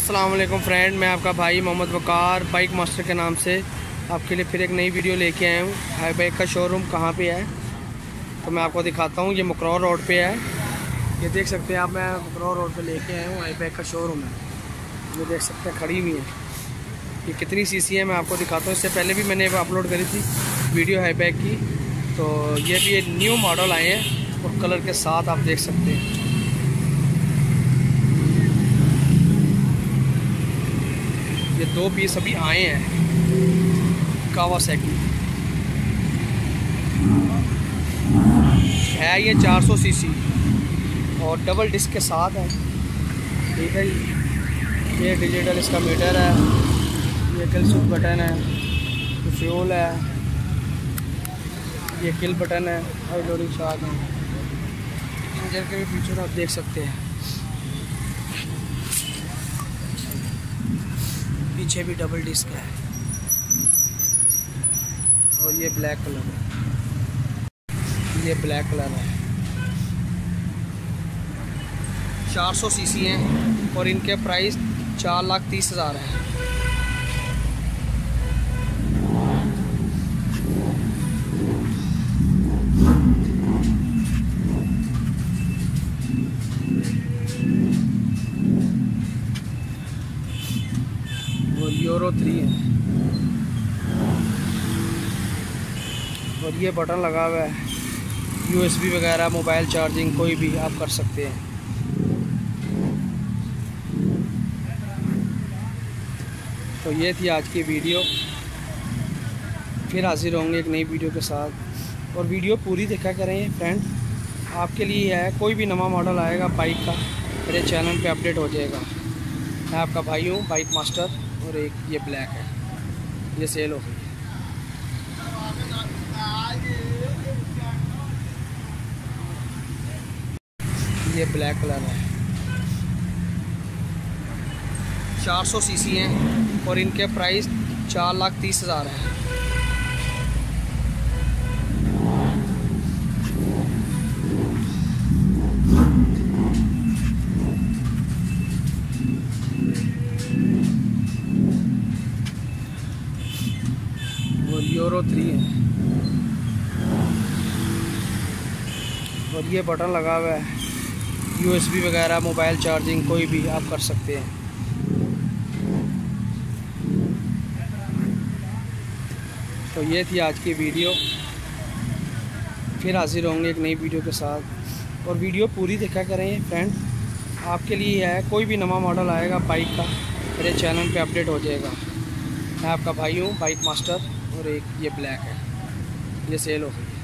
वालेकुम फ्रेंड, मैं आपका भाई मोहम्मद वकार बाइक मास्टर के नाम से आपके लिए फिर एक नई वीडियो लेके आया हूँ। हाई बाइक का शोरूम कहाँ पे है? तो मैं आपको दिखाता हूँ, ये मकरौर रोड पे है। ये देख सकते हैं आप, मैं मकरौर रोड पे लेके आया हूँ, हाई बाइक का शोरूम है। ये देख सकते हैं, खड़ी हुई है। ये कितनी सी है, मैं आपको दिखाता हूँ। इससे पहले भी मैंने अपलोड करी थी वीडियो हाई बाइक की। तो ये भी न्यू मॉडल आए हैं और कलर के साथ आप देख सकते हैं। ये दो पीस अभी आए हैं। कावासेकी है ये 400 सीसी और डबल डिस्क के साथ है। ठीक है ये डिजिटल इसका मीटर है। ये किल स्विच बटन है। फ्यूल है। ये किल बटन है। और लोडिंग साथ है इंजन के भी फीचर आप देख सकते हैं। पीछे भी डबल डिस्क है। और ये ब्लैक कलर है। ये ब्लैक कलर है। 400 सीसी हैं और इनके प्राइस चार लाख तीस हज़ार है। और यूरो थ्री है। और ये बटन लगा हुआ है। यूएसबी वगैरह मोबाइल चार्जिंग कोई भी आप कर सकते हैं। तो ये थी आज की वीडियो फिर हाजिर होंगे एक नई वीडियो के साथ। और वीडियो पूरी देखा करें फ्रेंड आपके लिए है, कोई भी नवा मॉडल आएगा बाइक का, मेरे चैनल पे अपडेट हो जाएगा। मैं आपका भाई हूँ बाइक मास्टर और एक ये ब्लैक है। ये सेल हो गई। ये ब्लैक कलर है। 400 सीसी हैं और इनके प्राइस चार लाख तीस हज़ार है। और यूरो थ्री है। और ये बटन लगा हुआ है। यूएसबी वगैरह मोबाइल चार्जिंग कोई भी आप कर सकते हैं। तो ये थी आज की वीडियो। फिर हाजिर होंगे एक नई वीडियो के साथ। और वीडियो पूरी देखा करें फ्रेंड आपके लिए है, कोई भी नवा मॉडल आएगा बाइक का, मेरे चैनल पे अपडेट हो जाएगा। मैं आपका भाई हूँ बाइक मास्टर और एक ये ब्लैक है। ये सेल हो गई।